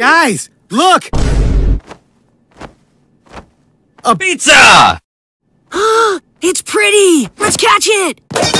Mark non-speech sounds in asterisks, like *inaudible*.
Guys, look! A pizza! *gasps* it's pretty! Let's catch it!